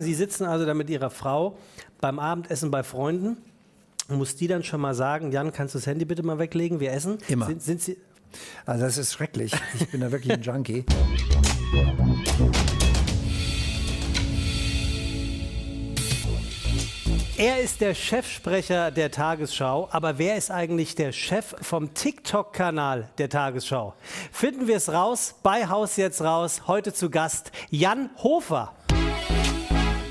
Sie sitzen also da mit Ihrer Frau beim Abendessen bei Freunden. Muss die dann schon mal sagen, Jan, kannst du das Handy bitte mal weglegen? Wir essen. Immer. Sind, sind Sie, Also das ist schrecklich. Ich bin da wirklich ein Junkie. er ist der Chefsprecher der Tagesschau, aber wer ist eigentlich der Chef vom TikTok-Kanal der Tagesschau? Finden wir es raus bei Haus jetzt raus. Heute zu Gast Jan Hofer.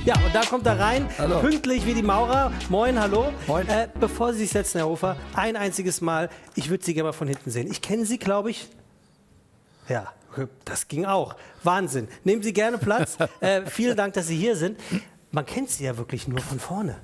Ja, und da kommt er rein, Hallo. pünktlich wie die Maurer. Moin, hallo. Moin. Äh, bevor Sie sich setzen, Herr Hofer, ein einziges Mal, ich würde Sie gerne mal von hinten sehen. Ich kenne Sie, glaube ich. Ja, das ging auch. Wahnsinn. Nehmen Sie gerne Platz. äh, vielen Dank, dass Sie hier sind. Man kennt Sie ja wirklich nur von vorne.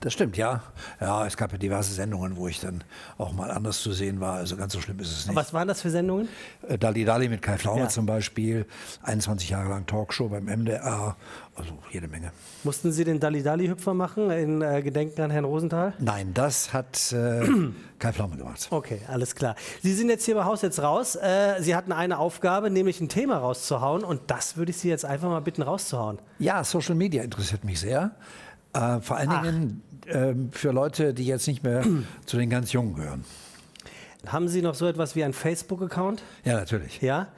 Das stimmt, ja. Ja, es gab ja diverse Sendungen, wo ich dann auch mal anders zu sehen war. Also ganz so schlimm ist es nicht. Was waren das für Sendungen? Äh, Dali Dali mit Kai Pflaume Ja. zum Beispiel. 21 Jahre lang Talkshow beim MDR. Also jede Menge. Mussten Sie den Dalli-Dalli-Hüpfer machen in äh, Gedenken an Herrn Rosenthal? Nein, das hat äh, Kai Pflaume gemacht. Okay, alles klar. Sie sind jetzt hier bei Haus jetzt raus. Äh, Sie hatten eine Aufgabe, nämlich ein Thema rauszuhauen. Und das würde ich Sie jetzt einfach mal bitten, rauszuhauen. Ja, Social Media interessiert mich sehr. Äh, vor allen Dingen ähm, für Leute, die jetzt nicht mehr zu den ganz Jungen gehören. Haben Sie noch so etwas wie einen Facebook-Account? Ja, natürlich. Ja.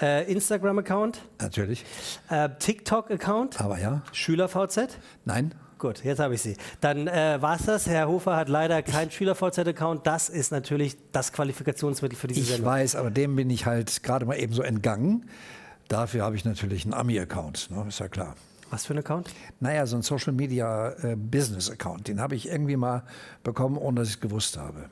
Äh, Instagram-Account? Natürlich. Äh, TikTok-Account? Aber ja, Schüler-VZ? nein. Gut, jetzt habe ich Sie. Dann äh, war es das. Herr Hofer hat leider keinen Schüler-VZ-Account. Das ist natürlich das Qualifikationsmittel für diese Ich Sendung. weiß, aber dem bin ich halt gerade mal eben so entgangen. Dafür habe ich natürlich einen Ami-Account, ne? ist ja klar. Was für ein Account? Naja, so ein Social Media äh, Business Account, den habe ich irgendwie mal bekommen, ohne dass ich es gewusst habe.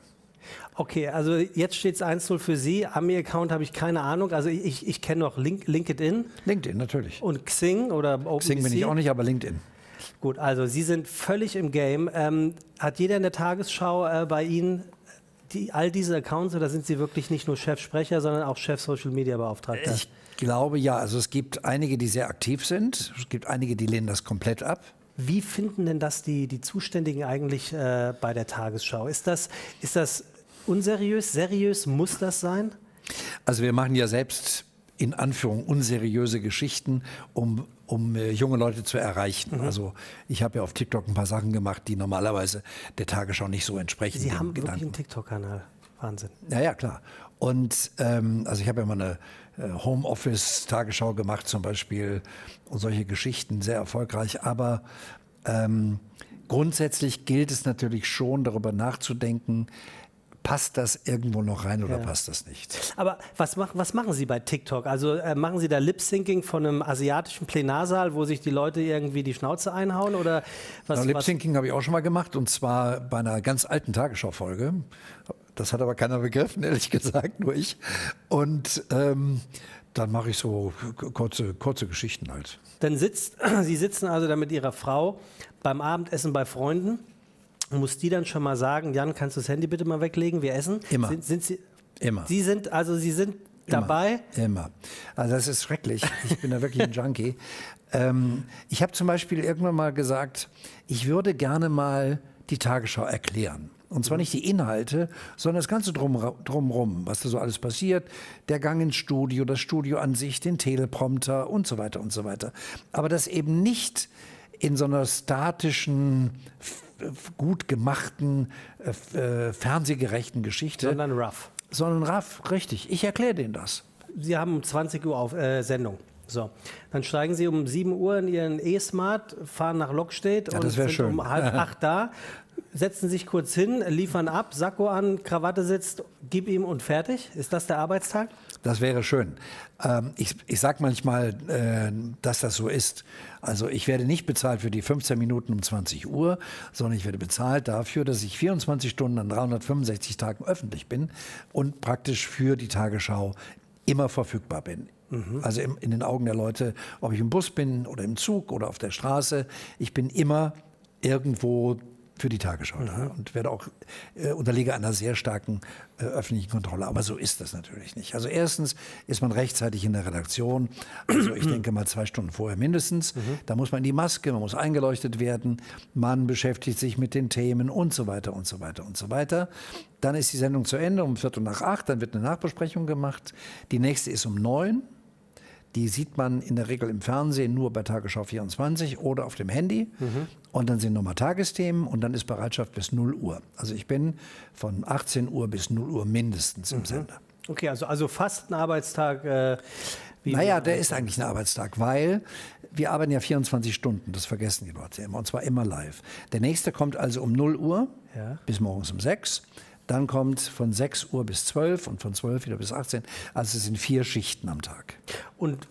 Okay, also jetzt steht es 1-0 für Sie. Ami-Account habe ich keine Ahnung. Also ich, ich, ich kenne noch Link, LinkedIn LinkedIn natürlich. und Xing oder OpenBC. Xing bin ich auch nicht, aber LinkedIn. Gut, also Sie sind völlig im Game. Ähm, hat jeder in der Tagesschau äh, bei Ihnen die, all diese Accounts oder sind Sie wirklich nicht nur Chefsprecher, sondern auch Chef Social Media Beauftragter? Ich glaube ja, also es gibt einige, die sehr aktiv sind. Es gibt einige, die lehnen das komplett ab. Wie finden denn das die, die Zuständigen eigentlich äh, bei der Tagesschau? Ist das, ist das unseriös, seriös? Muss das sein? Also wir machen ja selbst in Anführung unseriöse Geschichten, um, um äh, junge Leute zu erreichen. Mhm. Also ich habe ja auf TikTok ein paar Sachen gemacht, die normalerweise der Tagesschau nicht so entsprechen. Sie haben wirklich Gedanken. einen TikTok-Kanal. Wahnsinn. Ja, ja, klar. Und ähm, also ich habe ja mal eine äh, Homeoffice-Tagesschau gemacht zum Beispiel und solche Geschichten, sehr erfolgreich. Aber ähm, grundsätzlich gilt es natürlich schon, darüber nachzudenken, passt das irgendwo noch rein oder Ja. passt das nicht? Aber was, mach, was machen Sie bei TikTok? Also äh, machen Sie da Lip-Syncing von einem asiatischen Plenarsaal, wo sich die Leute irgendwie die Schnauze einhauen? Oder was, was, Lip-Syncing habe ich auch schon mal gemacht und zwar bei einer ganz alten Tagesschau-Folge. Das hat aber keiner begriffen, ehrlich gesagt, nur ich. Und ähm, dann mache ich so kurze, kurze Geschichten halt. Dann sitzt, Sie sitzen also da mit Ihrer Frau beim Abendessen bei Freunden. Muss die dann schon mal sagen, Jan, kannst du das Handy bitte mal weglegen? Wir essen. Immer. Sind, sind Sie, Immer. Sie sind, also Sie sind dabei. Immer. Also das ist schrecklich. Ich bin da wirklich ein Junkie. Ähm, ich habe zum Beispiel irgendwann mal gesagt, ich würde gerne mal die Tagesschau erklären. Und zwar nicht die Inhalte, sondern das Ganze drum, drumrum, was da so alles passiert, der Gang ins Studio, das Studio an sich, den Teleprompter und so weiter und so weiter. Aber das eben nicht in so einer statischen, gut gemachten, äh, äh, fernsehgerechten Geschichte, Sondern rough. sondern raff, richtig. Ich erkläre denen das. Sie haben um 20 Uhr auf äh, Sendung. So, dann steigen Sie um 7 Uhr in Ihren E-Smart, fahren nach Lockstedt Ja, und sind schön. um halb acht da, setzen sich kurz hin, liefern ab, Sakko an, Krawatte sitzt, gib ihm und fertig. Ist das der Arbeitstag? Das wäre schön. Ähm, ich ich sage manchmal, äh, dass das so ist. Also ich werde nicht bezahlt für die 15 Minuten um 20 Uhr, sondern ich werde bezahlt dafür, dass ich 24 Stunden an 365 Tagen öffentlich bin und praktisch für die Tagesschau immer verfügbar bin. Also im, in den Augen der Leute, ob ich im Bus bin oder im Zug oder auf der Straße, ich bin immer irgendwo für die Tagesschau da und werde auch äh, unterliege einer sehr starken äh, öffentlichen Kontrolle. Aber so ist das natürlich nicht. Also erstens ist man rechtzeitig in der Redaktion, also ich denke mal zwei Stunden vorher mindestens. Da muss man in die Maske, man muss eingeleuchtet werden, man beschäftigt sich mit den Themen und so weiter und so weiter und so weiter. Dann ist die Sendung zu Ende um Viertel nach acht, dann wird eine Nachbesprechung gemacht. Die nächste ist um neun. Die sieht man in der Regel im Fernsehen nur bei Tagesschau 24 oder auf dem Handy. Mhm. Und dann sind nochmal Tagesthemen und dann ist Bereitschaft bis 0 Uhr. Also ich bin von 18 Uhr bis 0 Uhr mindestens im mhm. Sender. Okay, also, also fast ein Arbeitstag. Äh, naja, der ist eigentlich ein Arbeitstag, weil wir arbeiten ja 24 Stunden, das vergessen die Leute immer, und zwar immer live. Der nächste kommt also um 0 Uhr ja. bis morgens um 6. Dann kommt von 6 Uhr bis 12 und von 12 wieder bis 18. Also es sind vier Schichten am Tag. Und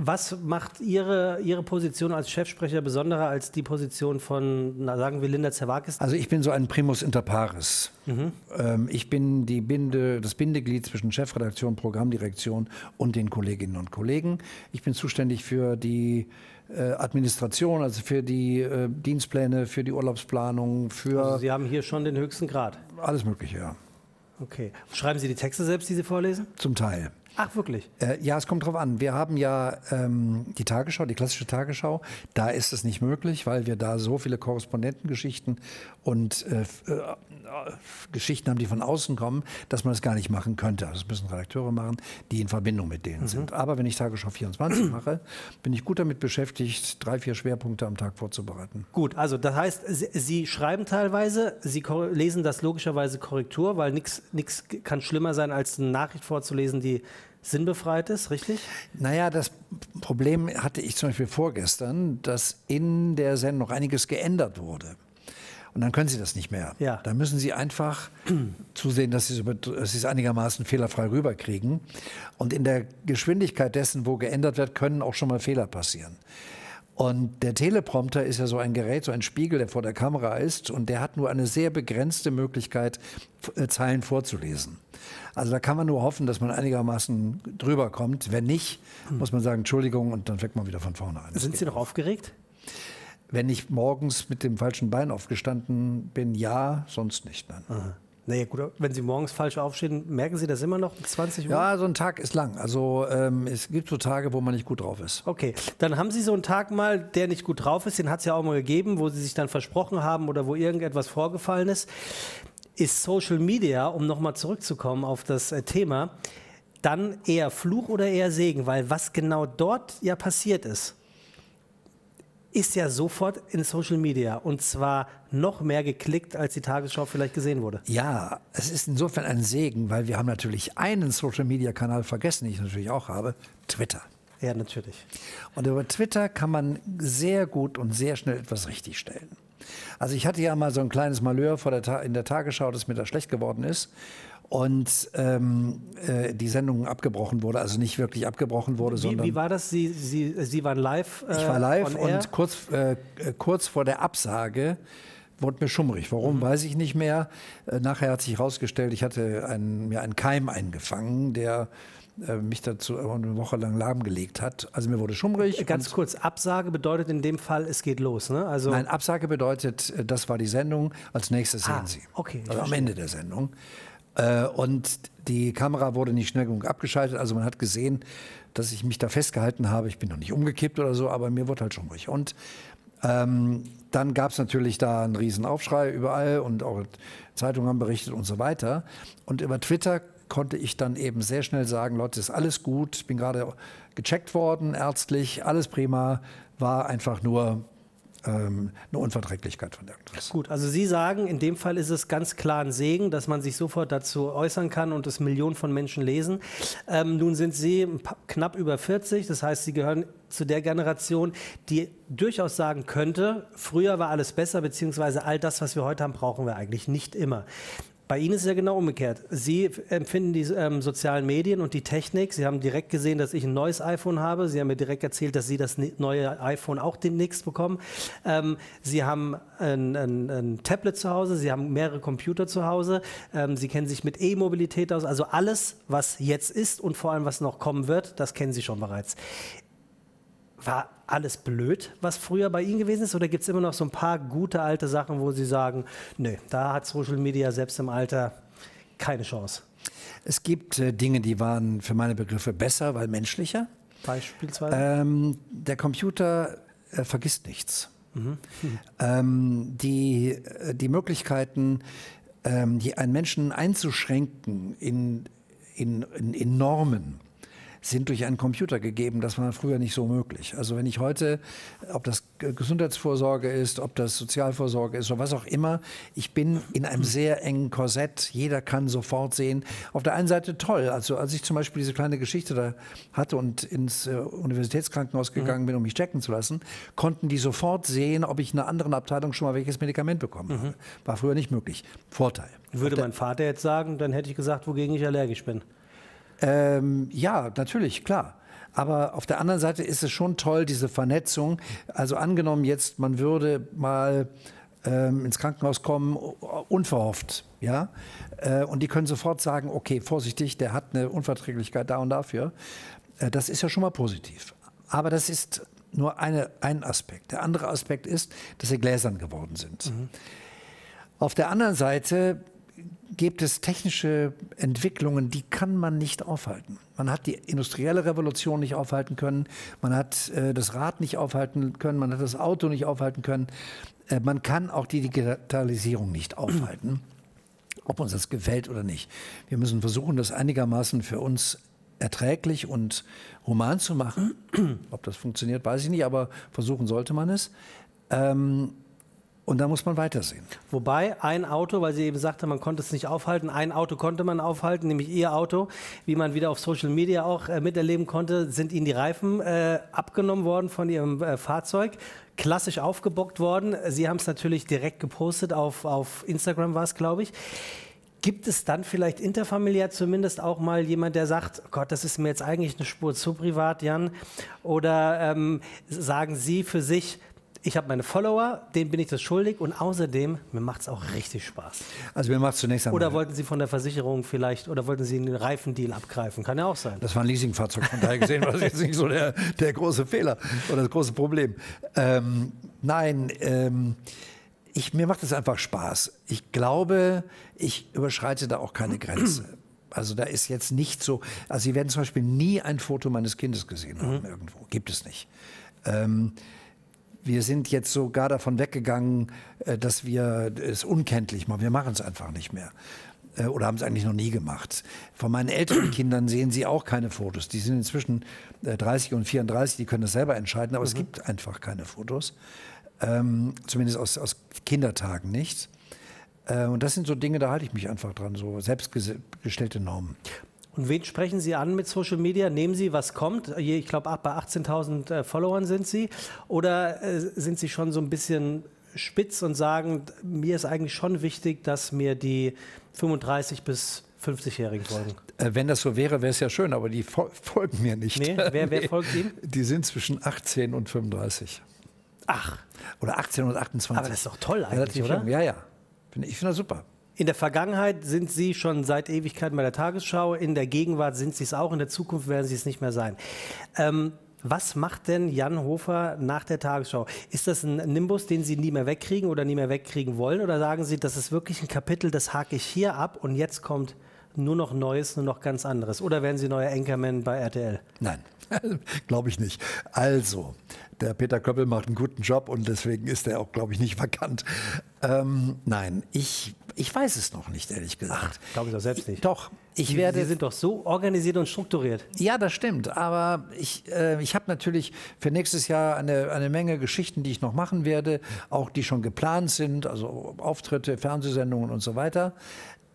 was macht Ihre, Ihre Position als Chefsprecher besonderer als die Position von, na, sagen wir, Linda Zerwakis? Also ich bin so ein Primus inter pares. Mhm. Ähm, ich bin die Binde, das Bindeglied zwischen Chefredaktion, Programmdirektion und den Kolleginnen und Kollegen. Ich bin zuständig für die Administration, also für die äh, Dienstpläne, für die Urlaubsplanung, für... Also Sie haben hier schon den höchsten Grad? Alles Mögliche, ja. Okay. Schreiben Sie die Texte selbst, die Sie vorlesen? Zum Teil. Ach, wirklich? Äh, ja, es kommt drauf an. Wir haben ja ähm, die Tagesschau, die klassische Tagesschau. Da ist es nicht möglich, weil wir da so viele Korrespondentengeschichten und äh, äh, Geschichten haben, die von außen kommen, dass man das gar nicht machen könnte. Also das müssen Redakteure machen, die in Verbindung mit denen mhm. sind. Aber wenn ich Tagesschau 24 mache, bin ich gut damit beschäftigt, drei, vier Schwerpunkte am Tag vorzubereiten. Gut, also das heißt, Sie, Sie schreiben teilweise, Sie lesen das logischerweise Korrektur, weil nichts kann schlimmer sein, als eine Nachricht vorzulesen, die sinnbefreit ist, richtig? Naja, das Problem hatte ich zum Beispiel vorgestern, dass in der Sendung noch einiges geändert wurde. Und dann können Sie das nicht mehr. Ja. Dann müssen Sie einfach zusehen, dass Sie, es, dass Sie es einigermaßen fehlerfrei rüberkriegen. Und in der Geschwindigkeit dessen, wo geändert wird, können auch schon mal Fehler passieren. Und der Teleprompter ist ja so ein Gerät, so ein Spiegel, der vor der Kamera ist und der hat nur eine sehr begrenzte Möglichkeit, äh, Zeilen vorzulesen. Also da kann man nur hoffen, dass man einigermaßen drüber kommt. Wenn nicht, hm. muss man sagen, Entschuldigung und dann fängt man wieder von vorne an. Sind Sie noch aufgeregt? Wenn ich morgens mit dem falschen Bein aufgestanden bin, ja, sonst nicht. Nein. Aha. Naja, gut, wenn Sie morgens falsch aufstehen, merken Sie das immer noch 20 Uhr? Ja, so ein Tag ist lang. Also ähm, es gibt so Tage, wo man nicht gut drauf ist. Okay, dann haben Sie so einen Tag mal, der nicht gut drauf ist, den hat es ja auch mal gegeben, wo Sie sich dann versprochen haben oder wo irgendetwas vorgefallen ist. Ist Social Media, um nochmal zurückzukommen auf das äh, Thema, dann eher Fluch oder eher Segen? Weil was genau dort ja passiert ist, ist ja sofort in Social Media und zwar noch mehr geklickt, als die Tagesschau vielleicht gesehen wurde. Ja, es ist insofern ein Segen, weil wir haben natürlich einen Social Media Kanal vergessen, den ich natürlich auch habe, Twitter. Ja, natürlich. Und über Twitter kann man sehr gut und sehr schnell etwas richtigstellen. Also ich hatte ja mal so ein kleines Malheur der in der Tagesschau, dass mir da schlecht geworden ist und ähm, äh, die Sendung abgebrochen wurde, also nicht wirklich abgebrochen wurde, wie, sondern. Wie war das? Sie, Sie, Sie waren live? Äh, ich war live und kurz, äh, kurz vor der Absage wurde mir schummrig. Warum, mhm. weiß ich nicht mehr. Äh, nachher hat sich herausgestellt, ich hatte einen, mir einen Keim eingefangen, der äh, mich dazu eine Woche lang lahmgelegt hat. Also mir wurde schummrig. Ganz kurz, Absage bedeutet in dem Fall, es geht los, ne? Also Nein, Absage bedeutet, das war die Sendung, als nächstes ah, sehen Sie. Okay. Also am Ende der Sendung. Äh, und die Kamera wurde nicht schnell genug abgeschaltet. Also man hat gesehen, dass ich mich da festgehalten habe. Ich bin noch nicht umgekippt oder so, aber mir wurde halt schon ruhig. Und ähm, dann gab es natürlich da einen riesen Aufschrei überall und auch Zeitungen haben berichtet und so weiter. Und über Twitter konnte ich dann eben sehr schnell sagen, Leute, ist alles gut, ich bin gerade gecheckt worden, ärztlich, alles prima, war einfach nur ähm, eine Unverträglichkeit von irgendwas. Gut, also Sie sagen, in dem Fall ist es ganz klar ein Segen, dass man sich sofort dazu äußern kann und es Millionen von Menschen lesen. Ähm, nun sind Sie knapp über 40, das heißt, Sie gehören zu der Generation, die durchaus sagen könnte, früher war alles besser, beziehungsweise all das, was wir heute haben, brauchen wir eigentlich nicht immer. Bei Ihnen ist es ja genau umgekehrt. Sie empfinden die ähm, sozialen Medien und die Technik. Sie haben direkt gesehen, dass ich ein neues iPhone habe. Sie haben mir direkt erzählt, dass Sie das neue iPhone auch demnächst bekommen. Ähm, Sie haben ein, ein, ein, Tablet zu Hause. Sie haben mehrere Computer zu Hause. Ähm, Sie kennen sich mit E-Mobilität aus. Also alles, was jetzt ist und vor allem, was noch kommen wird, das kennen Sie schon bereits. War alles blöd, was früher bei Ihnen gewesen ist? Oder gibt es immer noch so ein paar gute alte Sachen, wo Sie sagen, nö, da hat Social Media selbst im Alter keine Chance? Es gibt äh, Dinge, die waren für meine Begriffe besser, weil menschlicher. Beispielsweise? Ähm, der Computer äh, vergisst nichts. Mhm. Ähm, die, äh, die Möglichkeiten, ähm, die einen Menschen einzuschränken in, in, in, in Normen, sind durch einen Computer gegeben. Das war früher nicht so möglich. Also wenn ich heute, ob das Gesundheitsvorsorge ist, ob das Sozialvorsorge ist oder was auch immer, ich bin in einem sehr engen Korsett. Jeder kann sofort sehen. Auf der einen Seite toll. Also als ich zum Beispiel diese kleine Geschichte da hatte und ins äh, Universitätskrankenhaus gegangen bin, um mich checken zu lassen, konnten die sofort sehen, ob ich in einer anderen Abteilung schon mal welches Medikament bekommen habe. War früher nicht möglich. Vorteil. Würde mein Vater jetzt sagen, dann hätte ich gesagt, wogegen ich allergisch bin. Ähm, ja, natürlich, klar. Aber auf der anderen Seite ist es schon toll, diese Vernetzung. Also angenommen jetzt, man würde mal ähm, ins Krankenhaus kommen, unverhofft, ja, äh, und die können sofort sagen, okay, vorsichtig, der hat eine Unverträglichkeit da und dafür. Äh, das ist ja schon mal positiv. Aber das ist nur eine, ein Aspekt. Der andere Aspekt ist, dass sie gläsern geworden sind. Mhm. Auf der anderen Seite gibt es technische Entwicklungen, die kann man nicht aufhalten. Man hat die industrielle Revolution nicht aufhalten können, man hat äh, das Rad nicht aufhalten können, man hat das Auto nicht aufhalten können. Äh, man kann auch die Digitalisierung nicht aufhalten, ob uns das gefällt oder nicht. Wir müssen versuchen, das einigermaßen für uns erträglich und human zu machen. Ob das funktioniert, weiß ich nicht, aber versuchen sollte man es. Ähm, und da muss man weitersehen. Wobei ein Auto, weil sie eben sagte, man konnte es nicht aufhalten, ein Auto konnte man aufhalten, nämlich ihr Auto. Wie man wieder auf Social Media auch äh, miterleben konnte, sind ihnen die Reifen äh, abgenommen worden von ihrem äh, Fahrzeug. Klassisch aufgebockt worden. Sie haben es natürlich direkt gepostet, auf, auf Instagram war es, glaube ich. Gibt es dann vielleicht interfamiliär zumindest auch mal jemand, der sagt, oh Gott, das ist mir jetzt eigentlich eine Spur zu privat, Jan? Oder ähm, sagen Sie für sich, ich habe meine Follower, denen bin ich das schuldig und außerdem, mir macht es auch richtig Spaß. Also mir macht es zunächst einmal. Oder wollten Sie von der Versicherung vielleicht, oder wollten Sie einen Reifendeal abgreifen? Kann ja auch sein. Das war ein Leasingfahrzeug, von daher gesehen war das jetzt nicht so der, der große Fehler oder das große Problem. Ähm, nein, ähm, ich, mir macht es einfach Spaß. Ich glaube, ich überschreite da auch keine Grenze. Also da ist jetzt nicht so, also Sie werden zum Beispiel nie ein Foto meines Kindes gesehen haben mhm. irgendwo. Gibt es nicht. Ähm, wir sind jetzt sogar davon weggegangen, äh, dass wir es unkenntlich machen. Wir machen es einfach nicht mehr. Äh, oder haben es eigentlich noch nie gemacht. Von meinen älteren Kindern sehen Sie auch keine Fotos. Die sind inzwischen 30 äh, und 34, die können das selber entscheiden, aber mhm. es gibt einfach keine Fotos. Ähm, zumindest aus, aus Kindertagen nicht. Und das sind so Dinge, da halte ich mich einfach dran, so selbstgestellte Normen. Und wen sprechen Sie an mit Social Media? Nehmen Sie, was kommt? Ich glaube, bei 18.000 äh, Followern sind Sie. Oder äh, sind Sie schon so ein bisschen spitz und sagen, mir ist eigentlich schon wichtig, dass mir die 35 bis 50-Jährigen folgen? Äh, wenn das so wäre, wäre es ja schön, aber die fol folgen mir nicht. Nee, wer, wer folgt Ihnen? Die sind zwischen 18 und 35. Ach. Oder 18 und 28. Aber das ist doch toll eigentlich, oder? Ja, ja. Ich finde das super. In der Vergangenheit sind Sie schon seit Ewigkeiten bei der Tagesschau. In der Gegenwart sind Sie es auch. In der Zukunft werden Sie es nicht mehr sein. Ähm, was macht denn Jan Hofer nach der Tagesschau? Ist das ein Nimbus, den Sie nie mehr wegkriegen oder nie mehr wegkriegen wollen? Oder sagen Sie, das ist wirklich ein Kapitel, das hake ich hier ab und jetzt kommt nur noch Neues, nur noch ganz anderes? Oder werden Sie neuer Anchorman bei RTL? Nein, glaube ich nicht. Also, der Peter Köppel macht einen guten Job und deswegen ist er auch, glaube ich, nicht vakant. Ähm, nein, ich, ich weiß es noch nicht, ehrlich gesagt. Glaube ich doch selbst nicht. Doch, ich werde. Sie sind doch so organisiert und strukturiert. Ja, das stimmt. Aber ich, äh, ich habe natürlich für nächstes Jahr eine, eine Menge Geschichten, die ich noch machen werde, auch die schon geplant sind, also Auftritte, Fernsehsendungen und so weiter.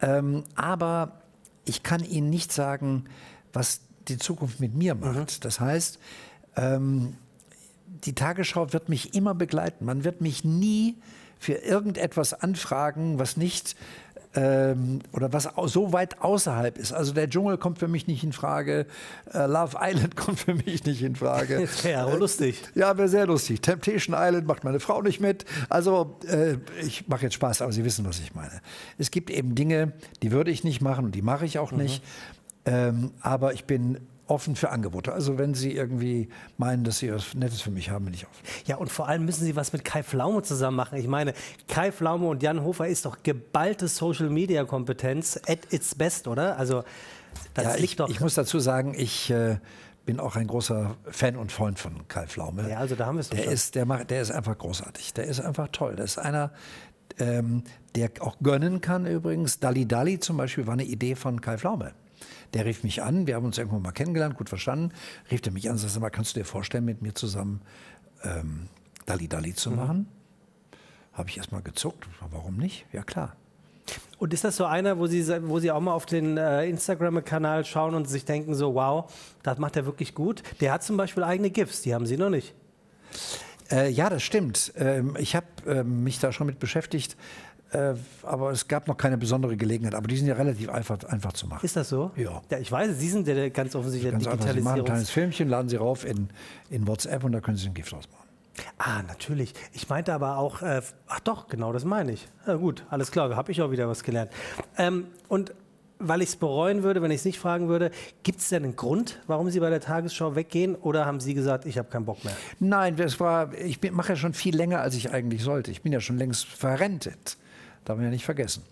Ähm, aber ich kann Ihnen nicht sagen, was die Zukunft mit mir macht. Mhm. Das heißt, ähm, die Tagesschau wird mich immer begleiten. Man wird mich nie für irgendetwas anfragen, was nicht ähm, oder was so weit außerhalb ist. Also der Dschungel kommt für mich nicht in Frage, äh, Love Island kommt für mich nicht in Frage. Wäre aber lustig. Äh, ja, wäre sehr lustig. Temptation Island macht meine Frau nicht mit. Also äh, ich mache jetzt Spaß, aber Sie wissen, was ich meine. Es gibt eben Dinge, die würde ich nicht machen und die mache ich auch mhm. nicht. Ähm, aber ich bin offen für Angebote. Also wenn Sie irgendwie meinen, dass Sie was Nettes für mich haben, bin ich offen. Ja, und vor allem müssen Sie was mit Kai Pflaume zusammen machen. Ich meine, Kai Pflaume und Jan Hofer ist doch geballte Social-Media-Kompetenz at its best, oder? Also das ja, liegt ich, doch... Ich muss dazu sagen, ich... Äh, bin auch ein großer Fan und Freund von Kai Pflaume. Ja, also da haben wir es der ist, der, macht, der ist einfach großartig. Der ist einfach toll. Der ist einer, ähm, der auch gönnen kann übrigens. Dali Dali zum Beispiel war eine Idee von Kai Pflaume Der rief mich an, wir haben uns irgendwo mal kennengelernt, gut verstanden, rief er mich an und sagte, mal, kannst du dir vorstellen, mit mir zusammen ähm, Dali Dali zu machen? Mhm. Habe ich erst mal gezuckt, warum nicht? Ja klar. Und ist das so einer, wo Sie, wo Sie auch mal auf den äh, Instagram-Kanal schauen und sich denken so, wow, das macht er wirklich gut? Der hat zum Beispiel eigene GIFs, die haben Sie noch nicht. Äh, ja, das stimmt. Ähm, ich habe äh, mich da schon mit beschäftigt, äh, aber es gab noch keine besondere Gelegenheit. Aber die sind ja relativ einfach, einfach zu machen. Ist das so? Ja. ja ich weiß, Sie sind ja ganz offensichtlich ganz der Digitalisierung. Sie machen ein kleines Filmchen, laden Sie rauf in, in WhatsApp und da können Sie ein GIF draus machen. Ah, natürlich. Ich meinte aber auch, äh, ach doch, genau das meine ich. Ja, gut, alles klar, da habe ich auch wieder was gelernt. Ähm, und weil ich es bereuen würde, wenn ich es nicht fragen würde, gibt es denn einen Grund, warum Sie bei der Tagesschau weggehen oder haben Sie gesagt, ich habe keinen Bock mehr? Nein, das war, ich mache ja schon viel länger, als ich eigentlich sollte. Ich bin ja schon längst verrentet. Darf man ja nicht vergessen.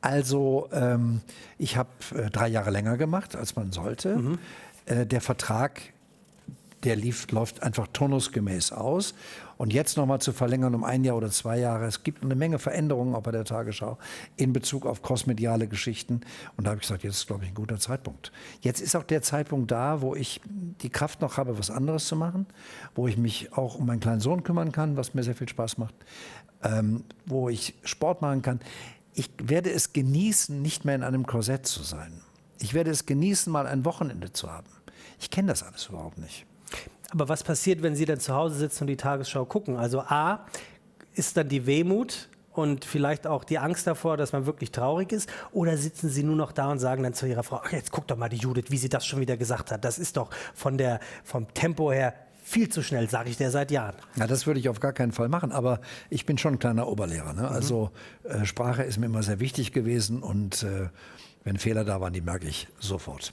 Also, ähm, ich habe äh, drei Jahre länger gemacht, als man sollte. Mhm. Äh, der Vertrag der lief, läuft einfach turnusgemäß aus. Und jetzt nochmal zu verlängern um ein Jahr oder zwei Jahre. Es gibt eine Menge Veränderungen auch bei der Tagesschau in Bezug auf kosmediale Geschichten. Und da habe ich gesagt, jetzt ist, glaube ich, ein guter Zeitpunkt. Jetzt ist auch der Zeitpunkt da, wo ich die Kraft noch habe, was anderes zu machen, wo ich mich auch um meinen kleinen Sohn kümmern kann, was mir sehr viel Spaß macht, ähm, wo ich Sport machen kann. Ich werde es genießen, nicht mehr in einem Korsett zu sein. Ich werde es genießen, mal ein Wochenende zu haben. Ich kenne das alles überhaupt nicht. Aber was passiert, wenn Sie dann zu Hause sitzen und die Tagesschau gucken? Also A, ist dann die Wehmut und vielleicht auch die Angst davor, dass man wirklich traurig ist? Oder sitzen Sie nur noch da und sagen dann zu Ihrer Frau, ach, jetzt guck doch mal die Judith, wie sie das schon wieder gesagt hat. Das ist doch von der, vom Tempo her viel zu schnell, sage ich dir seit Jahren. Ja, das würde ich auf gar keinen Fall machen, aber ich bin schon ein kleiner Oberlehrer. Ne? Mhm. Also äh, Sprache ist mir immer sehr wichtig gewesen und äh, wenn Fehler da waren, die merke ich sofort.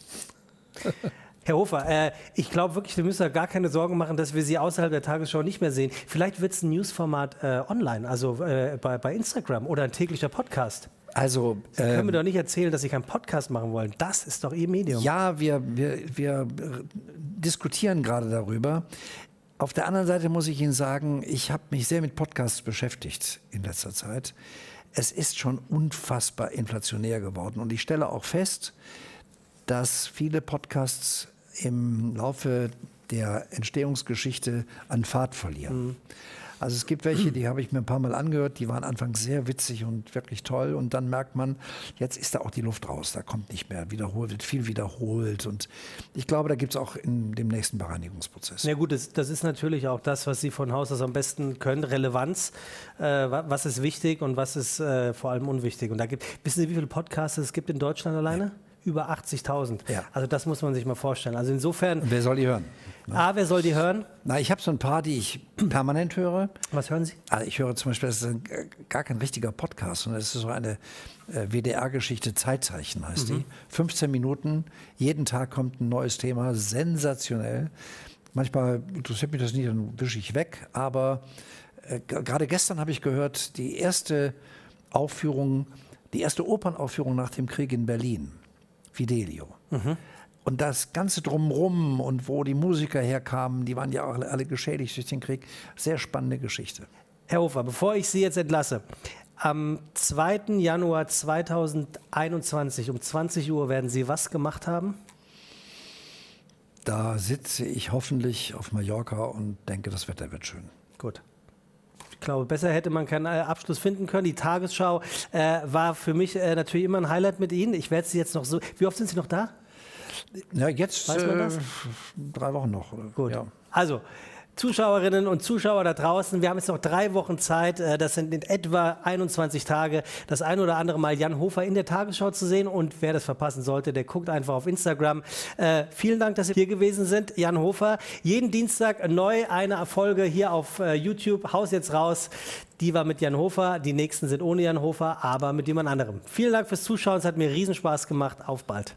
Herr Hofer, äh, ich glaube wirklich, wir müssen da gar keine Sorgen machen, dass wir Sie außerhalb der Tagesschau nicht mehr sehen. Vielleicht wird es ein Newsformat äh, online, also äh, bei, bei, Instagram oder ein täglicher Podcast. Also, Sie können mir ähm, doch nicht erzählen, dass Sie keinen Podcast machen wollen. Das ist doch Ihr Medium. Ja, wir, wir, wir diskutieren gerade darüber. Auf der anderen Seite muss ich Ihnen sagen, ich habe mich sehr mit Podcasts beschäftigt in letzter Zeit. Es ist schon unfassbar inflationär geworden. Und ich stelle auch fest, dass viele Podcasts im Laufe der Entstehungsgeschichte an Fahrt verlieren. Mhm. Also es gibt welche, die habe ich mir ein paar Mal angehört, die waren anfangs sehr witzig und wirklich toll. Und dann merkt man, jetzt ist da auch die Luft raus, da kommt nicht mehr wiederholt, wird viel wiederholt. Und ich glaube, da gibt es auch in dem nächsten Bereinigungsprozess. Ja gut, das, das, ist natürlich auch das, was Sie von Haus aus am besten können, Relevanz. Äh, was ist wichtig und was ist äh, vor allem unwichtig. Und da gibt, wissen Sie, wie viele Podcasts es gibt in Deutschland alleine? Ja über 80.000. Ja. Also das muss man sich mal vorstellen. Also insofern. Wer soll die hören? Ne? A, wer soll die hören? Na, ich habe so ein paar, die ich permanent höre. Was hören Sie? Also ich höre zum Beispiel, das ist gar kein richtiger Podcast, sondern es ist so eine äh, WDR-Geschichte, Zeitzeichen heißt mhm. die. 15 Minuten, jeden Tag kommt ein neues Thema, sensationell. Manchmal interessiert mich das nicht, dann wische ich weg. Aber äh, gerade gestern habe ich gehört, die erste Aufführung, die erste Opernaufführung nach dem Krieg in Berlin. Fidelio. Mhm. Und das Ganze drumherum und wo die Musiker herkamen, die waren ja auch alle geschädigt durch den Krieg. Sehr spannende Geschichte. Herr Hofer, bevor ich Sie jetzt entlasse, am 2. Januar 2021 um 20 Uhr werden Sie was gemacht haben? Da sitze ich hoffentlich auf Mallorca und denke, das Wetter wird schön. Gut. Ich glaube, besser hätte man keinen äh, Abschluss finden können. Die Tagesschau äh, war für mich äh, natürlich immer ein Highlight mit Ihnen. Ich werde Sie jetzt noch so. Wie oft sind Sie noch da? Ja, jetzt äh, drei Wochen noch. Gut. Ja. Also, Zuschauerinnen und Zuschauer da draußen, wir haben jetzt noch drei Wochen Zeit, äh, das sind in etwa 21 Tage, das ein oder andere Mal Jan Hofer in der Tagesschau zu sehen. Und wer das verpassen sollte, der guckt einfach auf Instagram. Äh, vielen Dank, dass Sie hier gewesen sind, Jan Hofer. Jeden Dienstag neu eine Folge hier auf äh, YouTube, Haus jetzt raus. Die war mit Jan Hofer, die nächsten sind ohne Jan Hofer, aber mit jemand anderem. Vielen Dank fürs Zuschauen, es hat mir Riesenspaß gemacht. Auf bald.